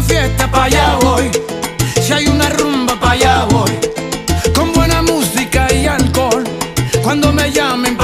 Una fiesta, pa' allá voy. Si hay una rumba, pa' allá voy. Con buena música y alcohol. Cuando me llaman